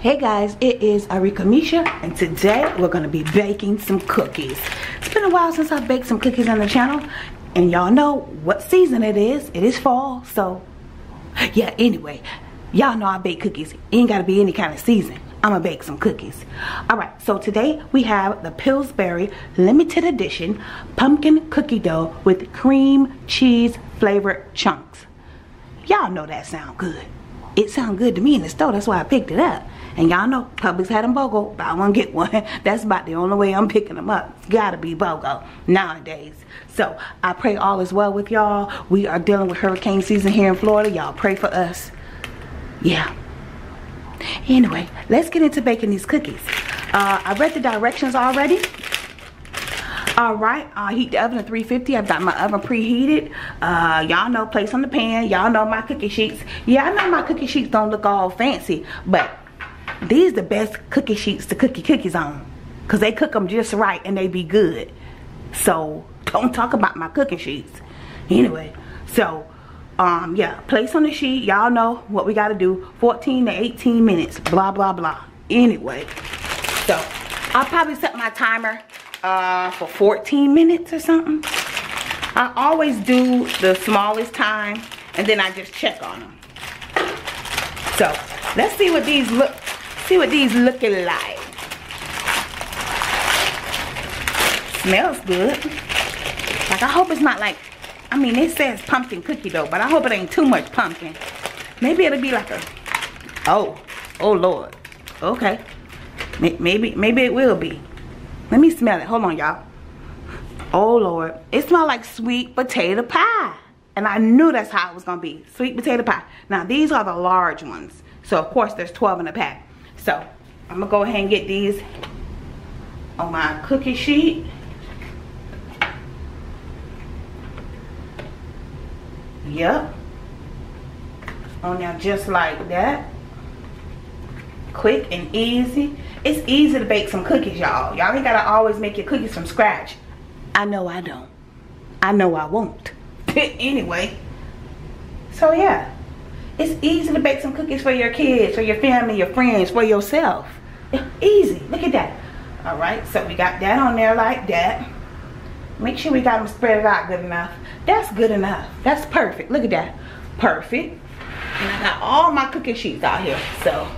Hey guys, it is Aricka Misha and today we're going to be baking some cookies. It's been a while since I baked some cookies on the channel and y'all know what season it is. It is fall, so yeah, anyway, y'all know I bake cookies. It ain't got to be any kind of season. I'm to bake some cookies. Alright, so today we have the Pillsbury limited edition pumpkin cookie dough with cream cheese flavored chunks. Y'all know that sound good. It sound good to me in the store, that's why I picked it up. And y'all know Publix had them BOGO, want to get one. That's about the only way I'm picking them up. It's got to be BOGO nowadays. So I pray all is well with y'all. We are dealing with hurricane season here in Florida. Y'all pray for us. Yeah. Anyway, let's get into baking these cookies. Uh, I read the directions already. All right, uh, heat the oven to 350. I've got my oven preheated. Uh, y'all know, place on the pan. Y'all know my cookie sheets. Yeah, I know my cookie sheets don't look all fancy, but these the best cookie sheets to cookie cookies on. Because they cook them just right and they be good. So, don't talk about my cooking sheets. Anyway, so, um, yeah, place on the sheet. Y'all know what we got to do. 14 to 18 minutes. Blah, blah, blah. Anyway, so, I'll probably set my timer uh, for 14 minutes or something. I always do the smallest time and then I just check on them. So, let's see what these look see what these looking like. Smells good. Like I hope it's not like, I mean it says pumpkin cookie dough, but I hope it ain't too much pumpkin. Maybe it'll be like a, oh, oh Lord. Okay. Maybe, maybe it will be. Let me smell it. Hold on, y'all. Oh, Lord. It smells like sweet potato pie. And I knew that's how it was going to be. Sweet potato pie. Now, these are the large ones. So, of course, there's 12 in a pack. So I'm gonna go ahead and get these on my cookie sheet. Yep. Oh, on there just like that. Quick and easy. It's easy to bake some cookies, y'all. Y'all ain't gotta always make your cookies from scratch. I know I don't. I know I won't. anyway. So yeah. It's easy to bake some cookies for your kids, for your family, your friends, for yourself. easy. Look at that. All right, so we got that on there like that. Make sure we got them spread out good enough. That's good enough. That's perfect. Look at that. Perfect. And I got all my cookie sheets out here. So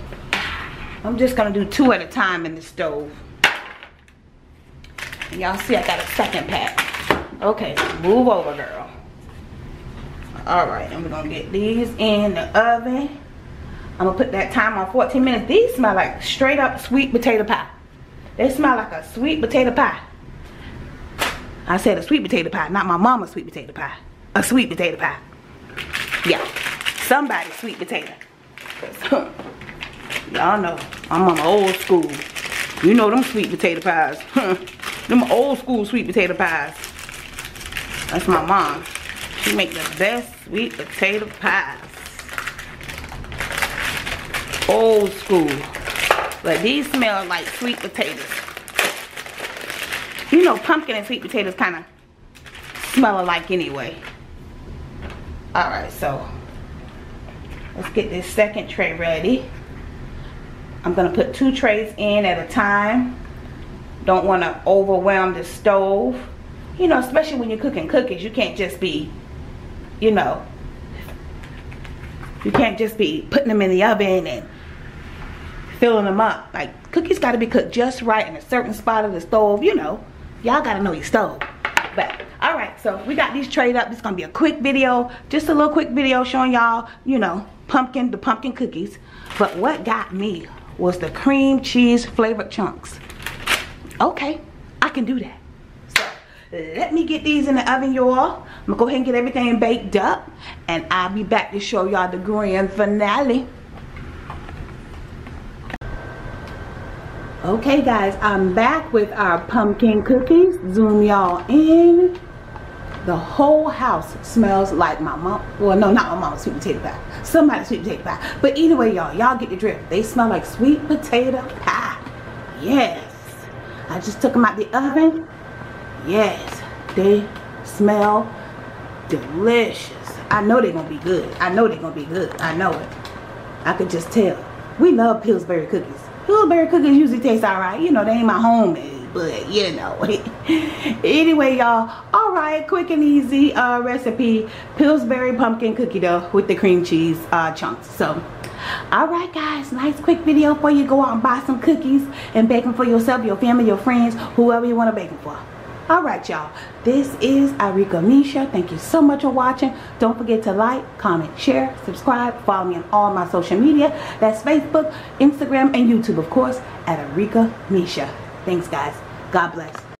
I'm just gonna do two at a time in the stove. Y'all see I got a second pack. Okay, move over girl all right and we're gonna get these in the oven i'm gonna put that time on 14 minutes these smell like straight up sweet potato pie they smell like a sweet potato pie i said a sweet potato pie not my mama's sweet potato pie. A sweet potato pie. Yeah. Somebody's sweet potato. Y'all know i'm on old school. You know them sweet potato pies. Them old school sweet potato pies. That's my mom. She make the best sweet potato pies. Old school. But these smell like sweet potatoes. You know pumpkin and sweet potatoes kind of smell alike anyway. Alright, so let's get this second tray ready. I'm going to put two trays in at a time. Don't want to overwhelm the stove. You know, especially when you're cooking cookies, you can't just be you know, you can't just be putting them in the oven and filling them up. Like, cookies got to be cooked just right in a certain spot of the stove, you know. Y'all got to know your stove. But, alright, so we got these trayed up. It's to be a quick video. Just a little quick video showing y'all, you know, pumpkin, the pumpkin cookies. But what got me was the cream cheese flavored chunks. Okay, I can do that So let me get these in the oven y'all i'm gonna go ahead and get everything baked up and i'll be back to show y'all the grand finale okay guys i'm back with our pumpkin cookies zoom y'all in the whole house smells like my mom. Well, no, not my mom's sweet potato pie. Somebody's sweet potato pie. But anyway, y'all, y'all get the drift. They smell like sweet potato pie. Yes. I just took them out the oven. Yes. They smell delicious. I know they're going to be good. I know they're going to be good. I know it. I could just tell. We love Pillsbury cookies. Pillsbury cookies usually taste alright. You know, they ain't my homemade, but you know. anyway, y'all. Alright, quick and easy uh, recipe. Pillsbury pumpkin cookie dough with the cream cheese uh, chunks. So, alright guys, nice quick video for you. Go out and buy some cookies and bake them for yourself, your family, your friends, whoever you want to bake them for all right y'all. This is Aricka Misha. Thank you so much for watching. Don't forget to like comment share subscribe follow me on all my social media. That's Facebook Instagram and YouTube of course at Aricka Misha. Thanks guys. God bless